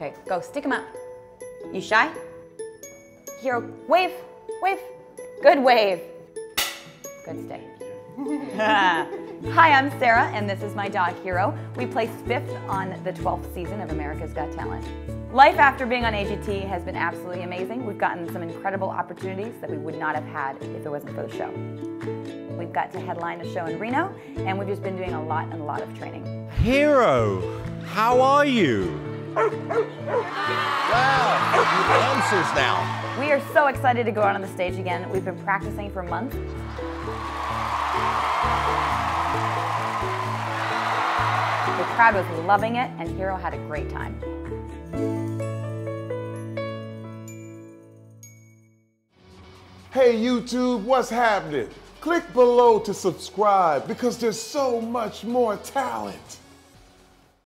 Okay, go, stick him up. You shy? Hero, wave, wave. Good wave. Good stay. Hi, I'm Sara, and this is my dog Hero. We placed fifth on the 12th season of America's Got Talent. Life after being on AGT has been absolutely amazing. We've gotten some incredible opportunities that we would not have had if it wasn't for the show. We've got to headline a show in Reno, and we've just been doing a lot and a lot of training. Hero, how are you? Wow, the answers now. We are so excited to go out on the stage again. We've been practicing for months. The crowd was loving it, and Hero had a great time. Hey YouTube, what's happening? Click below to subscribe because there's so much more talent.